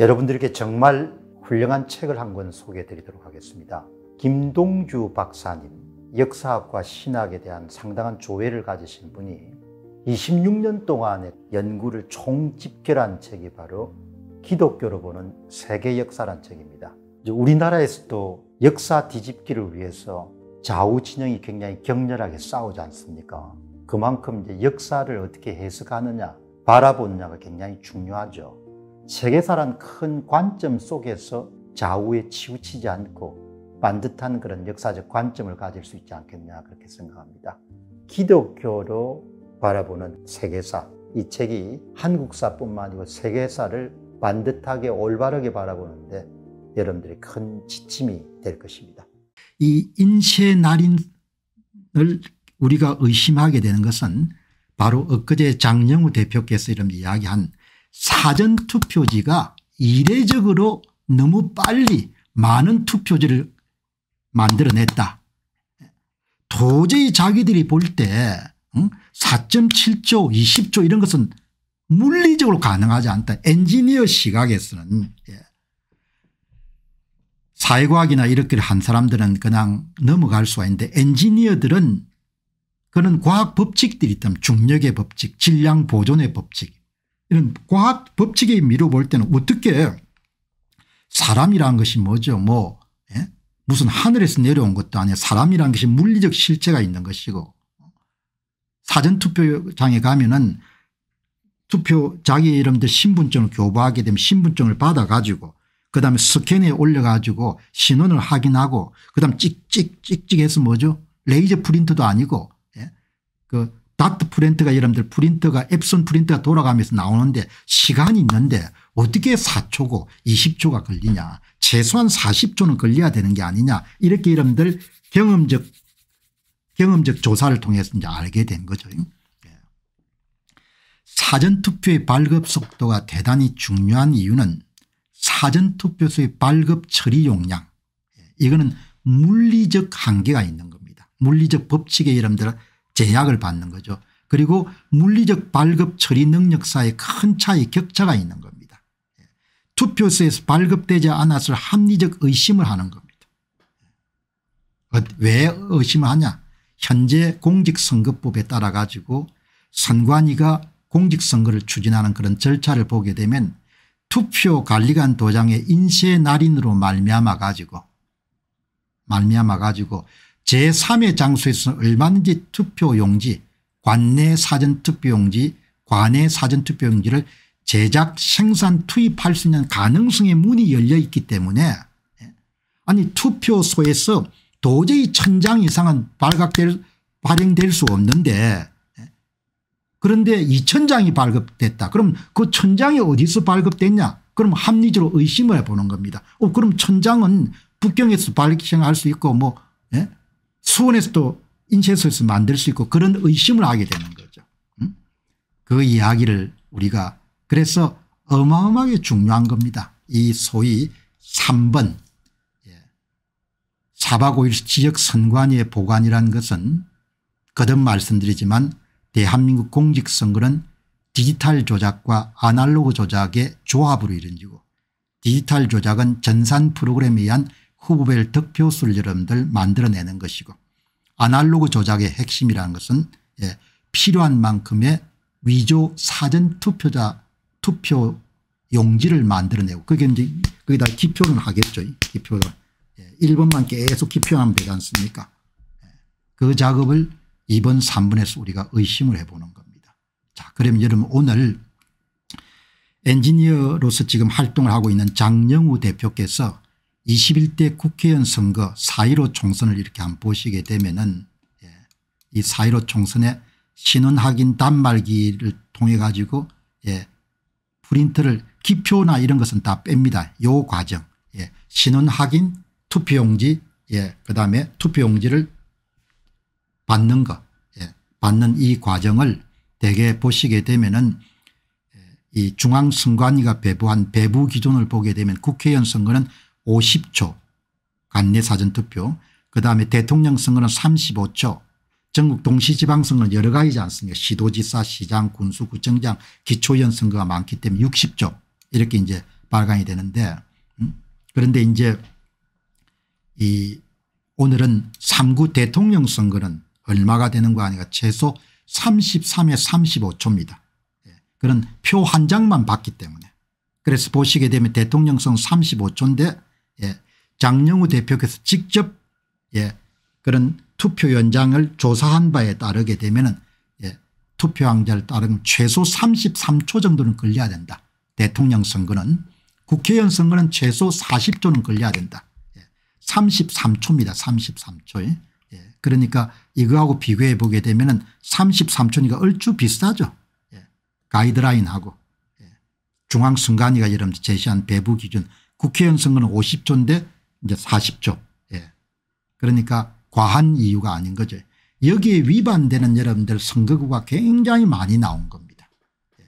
여러분들께 정말 훌륭한 책을 한 권 소개해 드리도록 하겠습니다. 김동주 박사님, 역사학과 신학에 대한 상당한 조예를 가지신 분이 26년 동안의 연구를 총집결한 책이 바로 기독교로 보는 세계 역사란 책입니다. 우리나라에서도 역사 뒤집기를 위해서 좌우 진영이 굉장히 격렬하게 싸우지 않습니까? 그만큼 이제 역사를 어떻게 해석하느냐, 바라보느냐가 굉장히 중요하죠. 세계사란 큰 관점 속에서 좌우에 치우치지 않고 반듯한 그런 역사적 관점을 가질 수 있지 않겠냐 그렇게 생각합니다. 기독교로 바라보는 세계사 이 책이 한국사뿐만 아니고 세계사를 반듯하게 올바르게 바라보는데 여러분들이 큰 지침이 될 것입니다. 이 인쇄 날인을 우리가 의심하게 되는 것은 바로 엊그제 장영우 대표께서 이런 이야기한 사전투표지가 이례적으로 너무 빨리 많은 투표지를 만들어냈다. 도저히 자기들이 볼때 4.7조 20조 이런 것은 물리적으로 가능하지 않다. 엔지니어 시각에서는 예. 사회과학이나 이렇게 한 사람들은 그냥 넘어갈 수가 있는데 엔지니어들은 그런 과학 법칙들이 있다면 중력의 법칙 질량 보존의 법칙 이런 과학 법칙에 미뤄 볼 때는 어떻게 사람이라는 것이 뭐죠 뭐 예? 무슨 하늘에서 내려온 것도 아니야 사람이라는 것이 물리적 실체가 있는 것이고 사전투표장에 가면은 투표 자기 이름들 신분증을 교부하게 되면 신분증을 받아 가지고 그다음에 스캔에 올려 가지고 신원을 확인하고 그다음 찍찍 찍찍 해서 뭐죠 레이저 프린터도 아니고 예? 그 다트 프린터가 여러분들 프린터가 앱손 프린터가 돌아가면서 나오는데 시간이 있는데 어떻게 4초고 20초가 걸리냐 최소한 40초는 걸려야 되는 게 아니냐 이렇게 여러분들 경험적 경험적 조사를 통해서 이제 알게 된 거죠. 예. 사전투표의 발급 속도가 대단히 중요한 이유는 사전투표소의 발급 처리 용량 예. 이거는 물리적 한계가 있는 겁니다. 물리적 법칙에 여러분들 제약을 받는 거죠. 그리고 물리적 발급 처리 능력 사이에 큰 차이 격차가 있는 겁니다. 예. 투표소에서 발급되지 않았을 합리적 의심을 하는 겁니다. 어, 왜 의심을 하냐 현재 공직선거법에 따라 가지고 선관위가 공직선거를 추진하는 그런 절차를 보게 되면 투표관리관 도장의 인쇄 날인으로 말미암아 가지고 말미암아 가지고 제3의 장소에서 얼마든지 투표용지 관내 사전투표용지 관내 사전투표용지를 제작 생산 투입할 수 있는 가능성의 문이 열려 있기 때문에 아니 투표소에서 도저히 천장 이상은 발각될 발행될 수 없는데 그런데 2천장이 발급됐다. 그럼 그 천장이 어디서 발급됐냐 그럼 합리적으로 의심을 해보는 겁니다. 어, 그럼 천장은 북경에서 발행할 수 있고 뭐 예? 수원에서도 인쇄소에서 만들 수 있고 그런 의심을 하게 되는 거죠. 음? 그 이야기를 우리가 그래서 어마어마하게 중요한 겁니다. 이 소위 3번 4박 5일 지역 선관위의 보관이라는 것은 거듭 말씀드리지만 대한민국 공직선거는 디지털 조작과 아날로그 조작의 조합으로 이루어지고 디지털 조작은 전산 프로그램에 의한 후보별 득표수를 여러분들 만들어내는 것이고 아날로그 조작의 핵심이라는 것은 예, 필요한 만큼의 위조 사전 투표자 투표 용지를 만들어내고 그게 이제 거기다 기표는 하겠죠. 기표가 1번만 계속 기표하면 되지 않습니까 예. 그 작업을 2번 3번에서 우리가 의심을 해보는 겁니다. 자 그러면 여러분 오늘 엔지니어로서 지금 활동을 하고 있는 장영우 대표께서 21대 국회의원 선거 4.15 총선을 이렇게 한번 보시게 되면은 예, 이4.15 총선의 신원 확인 단말기를 통해 가지고 예, 프린트를 기표나 이런 것은 다 뺍니다. 요 과정 예, 신원 확인 투표용지 예, 그다음에 투표용지를 받는 것 예, 받는 이 과정을 대개 보시게 되면은 예, 이 중앙선관위가 배부한 배부 기준을 보게 되면 국회의원 선거는 50초 관내 사전투표 그다음에 대통령 선거는 35초 전국 동시지방선거는 여러 가지지 않습니까 시도지사 시장 군수구청장 기초의원 선거가 많기 때문에 60조 이렇게 이제 발간이 되는데 음? 그런데 이제 이 오늘은 3구 대통령 선거는 얼마가 되는 거 아니까 최소 33에 35초입니다. 예. 그런 표 한 장만 받기 때문에 그래서 보시게 되면 대통령 선 35초인데 예. 장영우 대표께서 직접 예. 그런 투표 연장을 조사한 바에 따르게 되면 예. 투표 항자를 따르면 최소 33초 정도는 걸려야 된다. 대통령 선거는 국회의원 선거는 최소 40조는 걸려야 된다. 33초입니다. 33초. 예. 그러니까 이거하고 비교해 보게 되면 33초니까 얼추 비슷하죠. 예. 가이드라인하고 예. 중앙선관위가 여러분들 제시한 배부 기준 국회의원 선거는 50조인데 이제 40조. 예. 그러니까 과한 이유가 아닌 거죠. 여기에 위반되는 여러분들 선거구가 굉장히 많이 나온 겁니다. 예.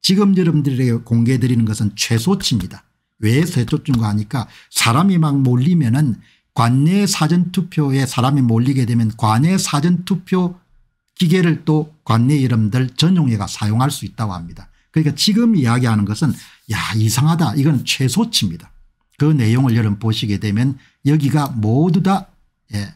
지금 여러분들에게 공개해 드리는 것은 최소치입니다. 왜 세조증거 하니까 사람이 막 몰리면 은 관내 사전투표에 사람이 몰리게 되면 관내 사전투표 기계를 또 관내 이름들 전용회가 사용할 수 있다고 합니다. 그러니까 지금 이야기하는 것은 야 이상하다 이건 최소치입니다. 그 내용을 여러분 보시게 되면 여기가 모두 다 예,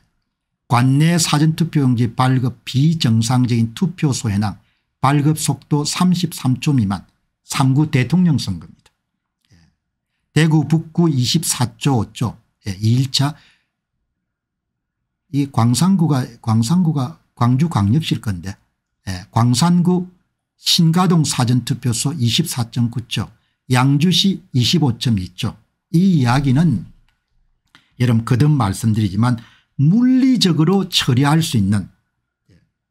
관내 사전투표용지 발급 비정상적인 투표소 해당 발급 속도 33초 미만 3구 대통령 선거입니다. 대구 북구 24조 5조 예, 2일차 이 광산구가 광산구가 광주 광역시일 건데 예, 광산구 신가동 사전투표소 24.9조 양주시 25.2조 이 이야기는 여러분 거듭 말씀드리지만 물리적으로 처리할 수 있는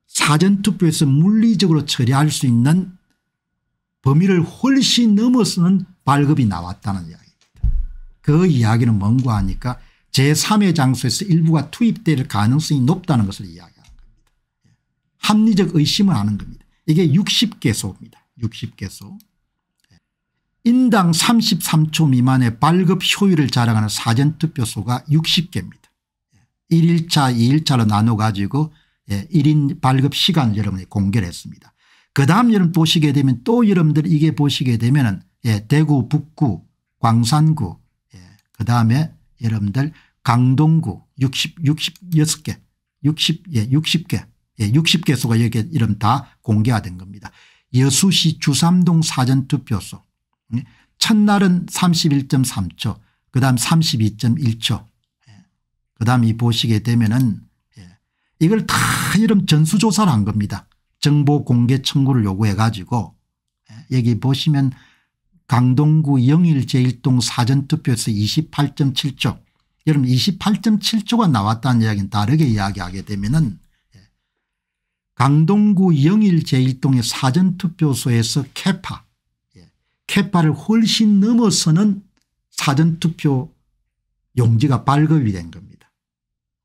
사전투표에서 물리적으로 처리할 수 있는 범위를 훨씬 넘어서는 발급이 나왔다는 이야기 그 이야기는 뭔가 하니까 제3의 장소에서 일부가 투입될 가능성이 높다는 것을 이야기하는 겁니다. 예. 합리적 의심을 하는 겁니다. 이게 60개소입니다. 60개소. 예. 인당 33초 미만의 발급 효율을 자랑하는 사전투표소가 60개입니다. 1일차 예. 2일차로 나눠 가지고 1인 발급 시간을 여러분이 공개를 했습니다. 그 다음 여러분 보시게 되면 또 여러분들 이게 보시게 되면 대구 북구 광산구 그 다음에 여러분들 강동구 60 66개 60 예, 60개 예, 60개소가 여기 이름 다 공개가 된 겁니다. 여수시 주삼동 사전투표소 예, 첫날은 31.3초 그다음 32.1초 예, 그다음 이 보시게 되면은 예, 이걸 다 이름 전수조사를 한 겁니다. 정보 공개 청구를 요구해 가지고 예, 여기 보시면 강동구 영일 제1동 사전투표에서 28.7조 여러분 28.7조가 나왔다는 이야기는 다르게 이야기하게 되면 예. 강동구 영일 제1동의 사전투표소에서 캐파 예. 캐파를 훨씬 넘어서는 사전투표 용지가 발급이 된 겁니다.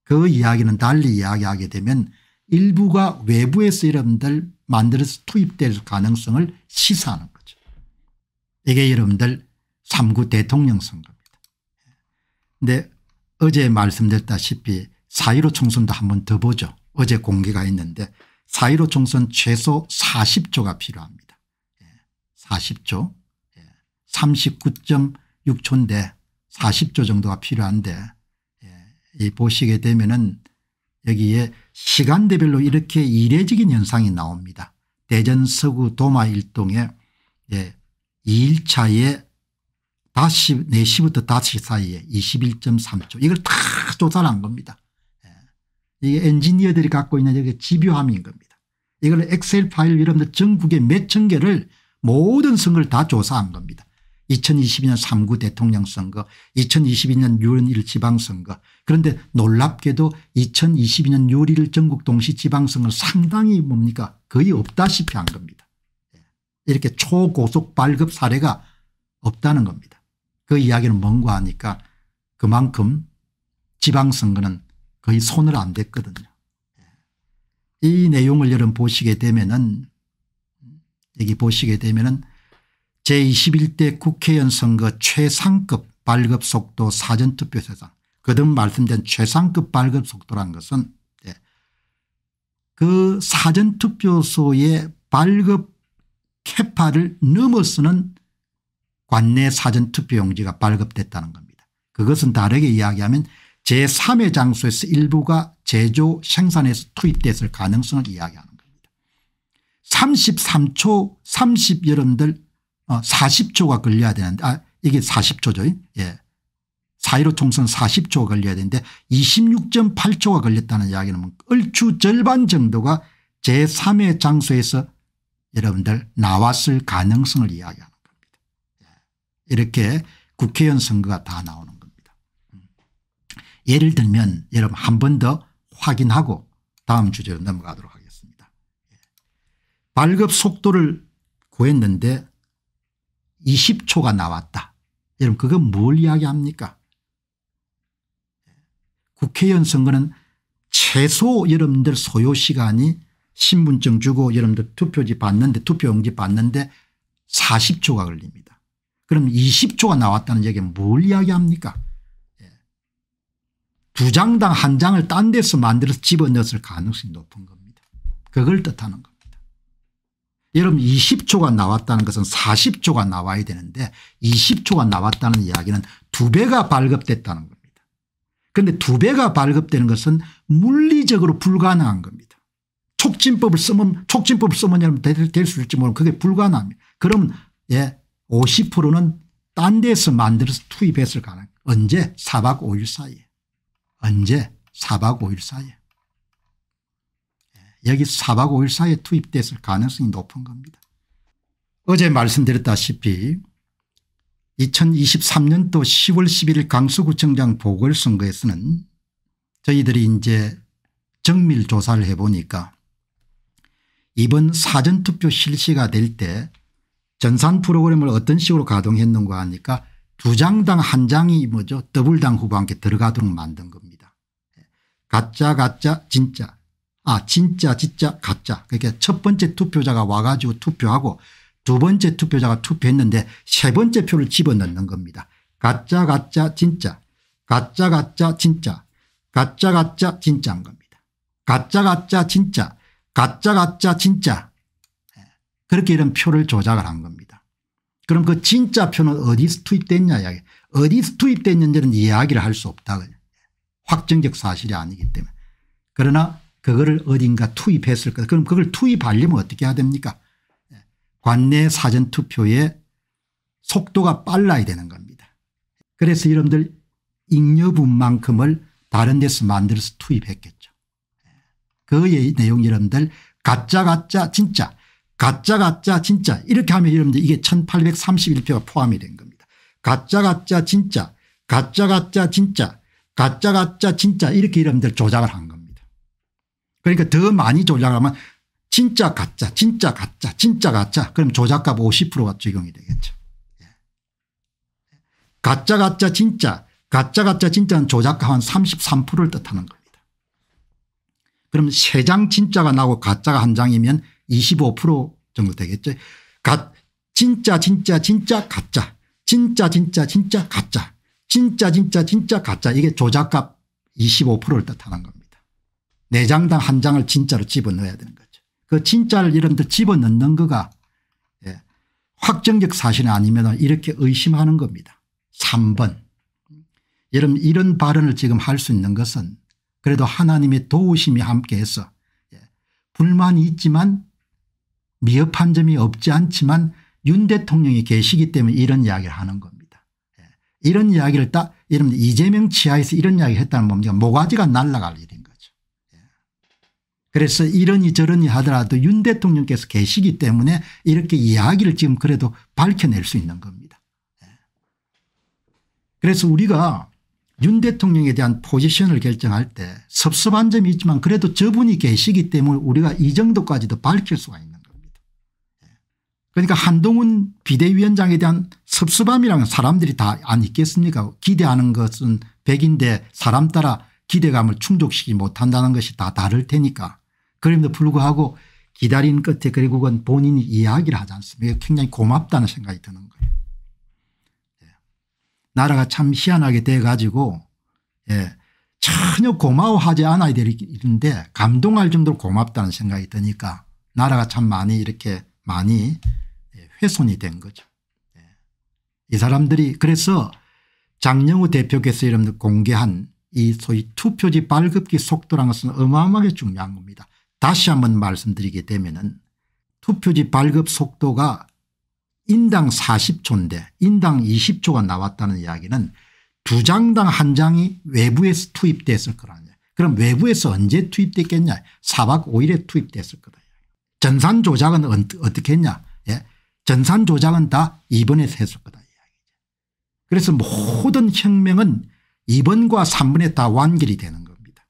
그 이야기는 달리 이야기하게 되면 일부가 외부에서 여러분들 만들어서 투입될 가능성을 시사하는 거예요. 이게 여러분들 3구 대통령 선거입니다. 근데 어제 말씀드렸다시피 4.15 총선도 한 번 더 보죠. 어제 공개가 있는데 4.15 총선 최소 40조가 필요합니다. 40조 39.6초인데 40조 정도가 필요한데 이 보시게 되면은 여기에 시간대별로 이렇게 이례적인 현상이 나옵니다. 대전 서구 도마 일동에 2일차에 5시, 4시부터 5시 사이에 21.3초 이걸 다 조사를 한 겁니다. 예. 이게 엔지니어들이 갖고 있는 여기 집요함인 겁니다. 이걸 엑셀 파일 여러분들 전국에 몇 천 개를 모든 선거를 다 조사한 겁니다. 2022년 3구 대통령 선거 2022년 6월 1일 지방선거 그런데 놀랍게도 2022년 6월 1일 전국 동시 지방선거 상당히 뭡니까 거의 없다시피 한 겁니다. 이렇게 초고속 발급 사례가 없다는 겁니다. 그 이야기는 뭔가 하니까 그만큼 지방선거는 거의 손을 안 댔거든요. 이 내용을 여러분 보시게 되면은 여기 보시게 되면은 제21대 국회의원 선거 최상급 발급 속도 사전투표 세상 거듭 말씀드린 최상급 발급 속도란 것은 그 사전투표소의 발급 캐파를 넘어서는 관내 사전투표용지가 발급됐다는 겁니다. 그것은 다르게 이야기하면 제3의 장소에서 일부가 제조 생산에서 투입됐을 가능성을 이야기하는 겁니다. 33초 30 여러분들 40초가 어, 걸려야 되는데 아 이게 40초죠. 예. 4.15 총선 40초가 걸려야 되는데 26.8초가 걸렸다는 이야기는 얼추 절반 정도가 제3의 장소에서 여러분들 나왔을 가능성을 이야기하는 겁니다. 예. 이렇게 국회의원 선거가 다 나오는. 예를 들면 여러분 한 번 더 확인하고 다음 주제로 넘어가도록 하겠습니다. 예. 발급 속도를 구했는데 20초가 나왔다. 여러분 그건 뭘 이야기합니까 국회의원 선거는 최소 여러분들 소요 시간이 신분증 주고 여러분들 투표지 받는데 투표용지 받는데 40초가 걸립니다. 그럼 20초가 나왔다는 얘기는 뭘 이야기합니까 예. 두 장당 한 장을 딴 데서 만들어서 집어넣었을 가능성이 높은 겁니다. 그걸 뜻하는 겁니다. 여러분 20초가 나왔다는 것은 40초가 나와야 되는데 20초가 나왔다는 이야기는 두 배가 발급됐다는 겁니다. 그런데 두 배가 발급되는 것은 물리적으로 불가능한 겁니다. 촉진법을 쓰면 촉진법을 쓰면 될수 있을지 모르면 그게 불가능합니다. 그러면 예 50%는 딴 데서 만들어서 투입했을 가능 언제 4박 5일 사이에 언제 4박 5일 사이에 예, 여기 4박 5일 사이에 투입됐을 가능성이 높은 겁니다. 어제 말씀드렸다시피 2023년도 10월 11일 강수구청장 보궐선거에서는 저희들이 이제 정밀 조사를 해보니까 이번 사전투표 실시가 될 때 전산 프로그램을 어떤 식으로 가동했는가 하니까 두 장당 한 장이 뭐죠 더블당 함께 들어가도록 만든 겁니다. 가짜 가짜 진짜 아 진짜 진짜 가짜 그러니까 첫 번째 투표자가 와가지고 투표하고 두 번째 투표자가 투표했는데 세 번째 표를 집어넣는 겁니다. 가짜 가짜 진짜 가짜 가짜 진짜 가짜 가짜 진짜인 겁니다. 가짜 가짜 진짜 가짜 가짜 진짜 예. 그렇게 이런 표를 조작을 한 겁니다. 그럼 그 진짜 표는 어디서 투입됐냐 이야기 어디서 투입됐는지는 이야기를 할 수 없다. 확정적 사실이 아니기 때문에 그러나 그거를 어딘가 투입했을 것 그럼 그걸 투입하려면 어떻게 해야 됩니까 관내 사전투표의 속도가 빨라야 되는 겁니다. 그래서 여러분들 잉여분만큼을 다른 데서 만들어서 투입했겠죠. 그의 내용 여러분들 가짜 가짜 진짜 가짜 가짜 진짜 이렇게 하면 여러분들 이게 1831표가 포함이 된 겁니다. 가짜 가짜 진짜 가짜 가짜 진짜 가짜 가짜 진짜 이렇게 여러분들 조작을 한 겁니다. 그러니까 더 많이 조작하면 진짜 가짜 진짜 가짜 진짜 가짜 그럼 조작값 50%가 적용이 되겠죠. 예. 가짜 가짜 진짜 가짜 가짜 진짜는 조작값 한 33%를 뜻하는 겁니다. 그럼 세 장 진짜가 나오고 가짜가 한 장이면 25% 정도 되겠죠. 가 진짜 진짜 진짜 가짜 진짜 진짜 진짜 가짜 진짜 진짜 진짜 가짜 이게 조작값 25%를 뜻하는 겁니다. 네 장당 한 장을 진짜로 집어넣어야 되는 거죠. 그 진짜를 여러분들 집어넣는 거가 예. 확정적 사실이 아니면 이렇게 의심하는 겁니다. 3번 여러분 이런 발언을 지금 할 수 있는 것은 그래도 하나님의 도우심이 함께해서 예. 불만이 있지만 미흡한 점이 없지 않지만 윤 대통령이 계시기 때문에 이런 이야기를 하는 겁니다. 예. 이런 이야기를 딱 여러분 이재명 치하에서 이런 이야기 했다는 뭡니까 모가지가 날아갈 일입니다. 그래서 이러니 저러니 하더라도 윤 대통령께서 계시기 때문에 이렇게 이야기를 지금 그래도 밝혀낼 수 있는 겁니다. 예. 그래서 우리가 윤 대통령에 대한 포지션을 결정할 때 섭섭한 점이 있지만 그래도 저분이 계시기 때문에 우리가 이 정도까지도 밝힐 수가 있는. 예. 그러니까 한동훈 비대위원장에 대한 섭섭함이라는 사람들이 다 안 있겠습니까 기대하는 것은 백인데 사람 따라 기대감을 충족시키지 못한다는 것이 다 다를 테니까 그럼에도 불구하고 기다린 끝에 결국은 본인이 이야기를 하지 않습니까 굉장히 고맙다는 생각이 드는 거예요. 예. 나라가 참 희한하게 돼 가지고 예. 전혀 고마워하지 않아야 되는데 감동할 정도로 고맙다는 생각이 드니까 나라가 참 많이 이렇게 많이 예, 훼손이 된 거죠. 예. 이 사람들이 그래서 장영우 대표께서 여러분들 공개한 이 소위 투표지 발급기 속도라는 것은 어마어마하게 중요한 겁니다. 다시 한번 말씀드리게 되면 투표지 발급 속도가 인당 40초인데 인당 20초가 나왔다는 이야기는 두 장당 한 장이 외부에서 투입됐을 거라냐. 그럼 외부에서 언제 투입됐겠냐 4박 5일에 투입됐을 거다. 전산 조작은 어떻게 했냐 예. 전산 조작은 다 이번에 했을 거다. 그래서 모든 혁명은 2번과 3번에 다 완결이 되는 겁니다.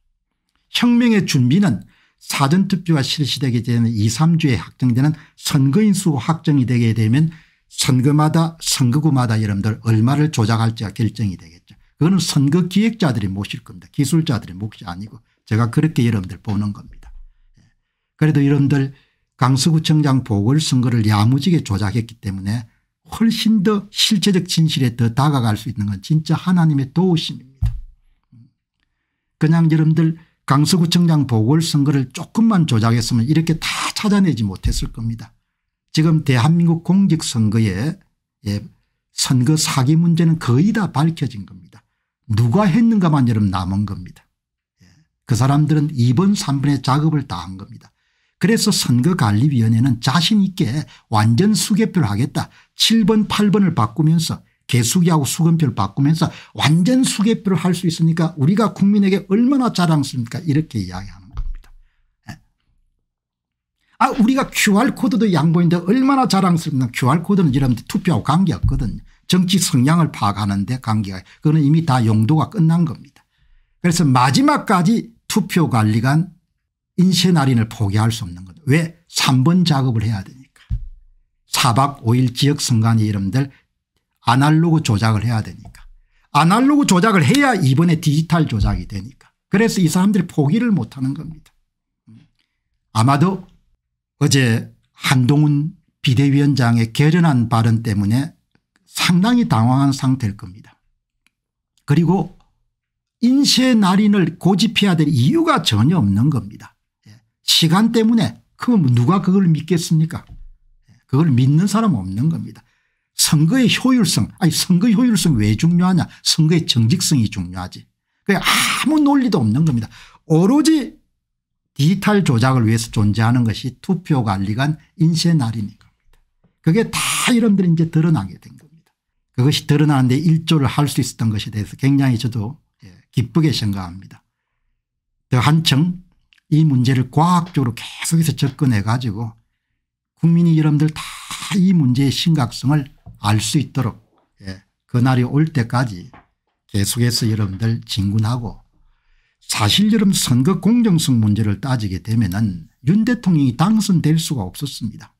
혁명의 준비는 사전투표가 실시되게 되는 2, 3주에 확정되는 선거인 수 확정이 되게 되면 선거마다 선거구마다 여러분들 얼마를 조작할지가 결정이 되겠죠. 그거는 선거 기획자들이 모실 겁니다. 기술자들이 몫이 아니고 제가 그렇게 여러분들 보는 겁니다. 예. 그래도 여러분들 강서구청장 보궐선거를 야무지게 조작했기 때문에 훨씬 더 실체적 진실에 더 다가갈 수 있는 건 진짜 하나님의 도우심입니다. 그냥 여러분들 강서구청장 보궐선거를 조금만 조작했으면 이렇게 다 찾아내지 못했을 겁니다. 지금 대한민국 공직선거에 예, 선거 사기 문제는 거의 다 밝혀진 겁니다. 누가 했는가만 여러분 남은 겁니다. 예, 그 사람들은 2번 3번의 작업을 다 한 겁니다. 그래서 선거관리위원회는 자신 있게 완전 수개표를 하겠다. 7번 8번을 바꾸면서 개수기하고 수건표를 바꾸면서 완전 수개표를 할 수 있으니까 우리가 국민에게 얼마나 자랑스럽습니까 이렇게 이야기하는 겁니다. 예. 아 우리가 QR코드도 양보인데 얼마나 자랑스럽나 QR코드는 여러분들 투표하고 관계없거든요. 정치 성향을 파악하는데 관계가 그거는 이미 다 용도가 끝난 겁니다. 그래서 마지막까지 투표관리관 인쇄날인을 포기할 수 없는 거죠. 왜 3번 작업을 해야 되니까 4박 5일 지역 선관위 이름들 아날로그 조작을 해야 되니까 아날로그 조작을 해야 이번에 디지털 조작이 되니까 그래서 이 사람들이 포기를 못하는 겁니다. 아마도 어제 한동훈 비대위원장의 결연한 발언 때문에 상당히 당황한 상태일 겁니다. 그리고 인쇄 날인을 고집해야 될 이유가 전혀 없는 겁니다. 시간 때문에 그럼 누가 그걸 믿겠습니까 그걸 믿는 사람 없는 겁니다. 선거의 효율성 아니 선거 효율성 왜 중요하냐 선거의 정직성이 중요하지 그 아무 논리도 없는 겁니다. 오로지 디지털 조작을 위해서 존재하는 것이 투표관리관 인쇄 날인인 겁니다. 그게 다 여러분들이 이제 드러나게 된 겁니다. 그것이 드러나는데 일조를 할 수 있었던 것에 대해서 굉장히 저도 예, 기쁘게 생각합니다. 더 한층 이 문제를 과학적으로 계속해서 접근해 가지고 국민이 여러분들 다 이 문제의 심각성을 알 수 있도록 예, 그날이 올 때까지 계속해서 여러분들 진군하고 사실 여러분 선거 공정성 문제를 따지게 되면 은윤 대통령이 당선될 수가 없었습니다.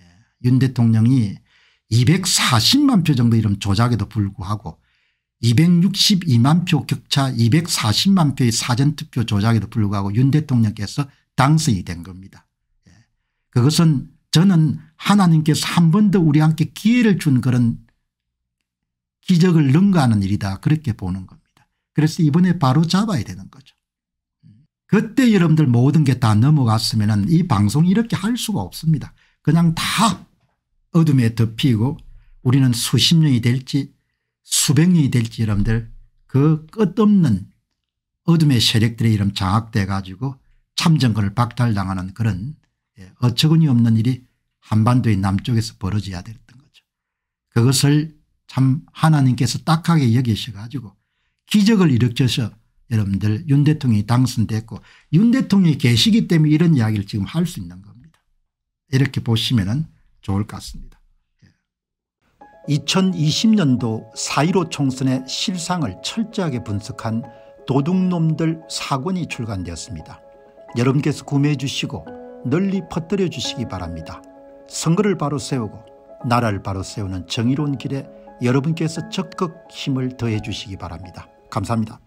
예, 윤 대통령이 240만 표 정도 이런 조작에도 불구하고 262만 표 격차 240만 표의 사전투표 조작에도 불구하고 윤 대통령께서 당선이 된 겁니다. 예. 그것은 저는 하나님께서 한 번 더 우리 함께 기회를 준 그런 기적을 능가하는 일이다 그렇게 보는 겁니다. 그래서 이번에 바로 잡아야 되는 거죠. 그때 여러분들 모든 게 다 넘어갔으면 이 방송 이렇게 할 수가 없습니다. 그냥 다 어둠에 덮이고 우리는 수십 년이 될지 수백 년이 될지 여러분들 그 끝없는 어둠의 세력들의 이름 장악돼 가지고 참정권을 박탈당하는 그런 예, 어처구니 없는 일이 한반도의 남쪽에서 벌어져야 됐던 거죠. 그것을 참 하나님께서 딱하게 여기셔 가지고 기적을 일으켜서 여러분들 윤 대통령이 당선됐고 윤 대통령이 계시기 때문에 이런 이야기를 지금 할 수 있는 겁니다. 이렇게 보시면 좋을 것 같습니다. 2020년도 4.15 총선의 실상을 철저하게 분석한 도둑놈들 사권이 출간되었습니다. 여러분께서 구매해 주시고 널리 퍼뜨려 주시기 바랍니다. 선거를 바로 세우고 나라를 바로 세우는 정의로운 길에 여러분께서 적극 힘을 더해 주시기 바랍니다. 감사합니다.